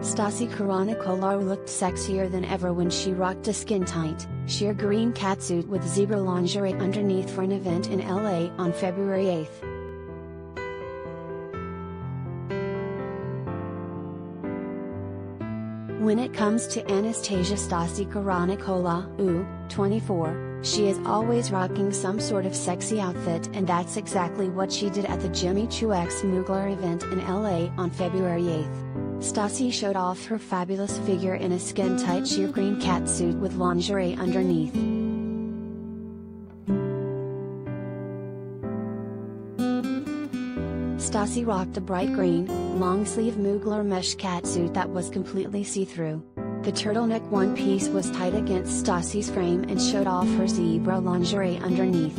Stassie Karanikolaou looked sexier than ever when she rocked a skin-tight, sheer green catsuit with zebra lingerie underneath for an event in LA on February 8. When it comes to Anastasia Stassie Karanikolaou, 24, she is always rocking some sort of sexy outfit and that's exactly what she did at the Jimmy Choo X Mugler event in LA on February 8. Stassie showed off her fabulous figure in a skin-tight sheer green catsuit with lingerie underneath. Stassie rocked a bright green, long-sleeve Mugler mesh catsuit that was completely see-through. The turtleneck one piece was tight against Stassie's frame and showed off her zebra lingerie underneath.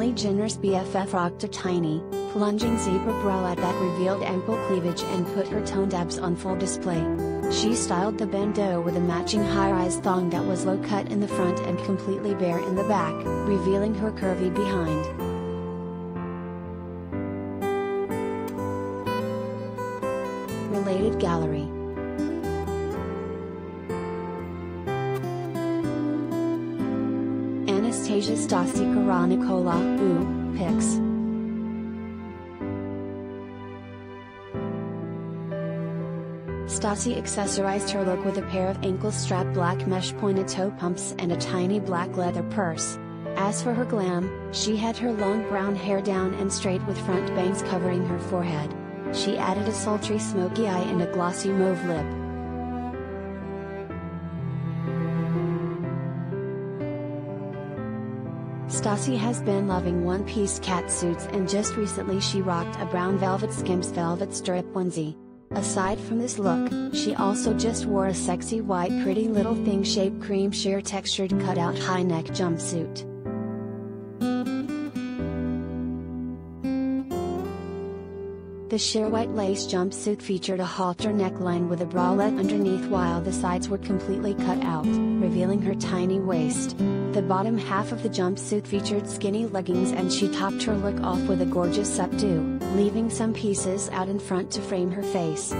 Kylie Jenner's BFF rocked a tiny, plunging zebra bralette that revealed ample cleavage and put her toned abs on full display. She styled the bandeau with a matching high-rise thong that was low-cut in the front and completely bare in the back, revealing her curvy behind. Related Gallery Anastasia Stassi Koronikola, ooh, pics. Stassie accessorized her look with a pair of ankle-strap black mesh pointed toe pumps and a tiny black leather purse. As for her glam, she had her long brown hair down and straight with front bangs covering her forehead. She added a sultry smoky eye and a glossy mauve lip. Stassie has been loving one-piece cat suits and just recently she rocked a brown velvet skims velvet strip onesie. Aside from this look, she also just wore a sexy white pretty little thing shaped cream sheer textured cutout high neck jumpsuit. The sheer white lace jumpsuit featured a halter neckline with a bralette underneath while the sides were completely cut out, revealing her tiny waist. The bottom half of the jumpsuit featured skinny leggings and she topped her look off with a gorgeous updo, leaving some pieces out in front to frame her face.